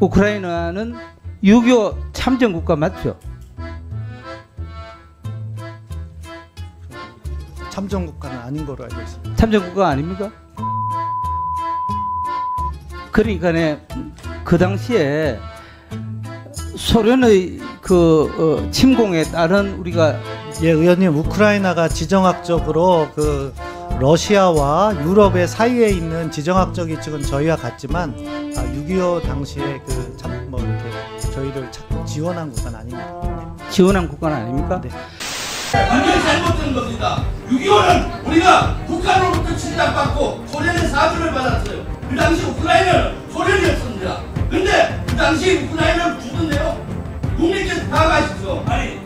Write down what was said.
우크라이나는 6.25 참전 국가 맞죠? 참전 국가는 아닌 거로 알고 있습니다. 참전 국가 아닙니까? 그러니까네 그 당시에 소련의 그 어, 침공에 따른 우리가 예, 의원님 우크라이나가 지정학적으로 그 러시아와 유럽의 사이에 있는 지정학적 위치는 저희와 같지만 아, 6.25 당시에 그참뭐 이렇게 저희를 차- 지원한 국가는 아닙니다. 지원한 국가는 아닙니까? 네. 완전히 잘못된 겁니다. 6.25는 우리가 북한으로부터 침략받고 소련의 사주를 받았어요. 그 당시 우크라이나는 소련이었습니다. 근데 그 당시 우크라이나는 죽었네요. 국민께서 다 가시죠. 아니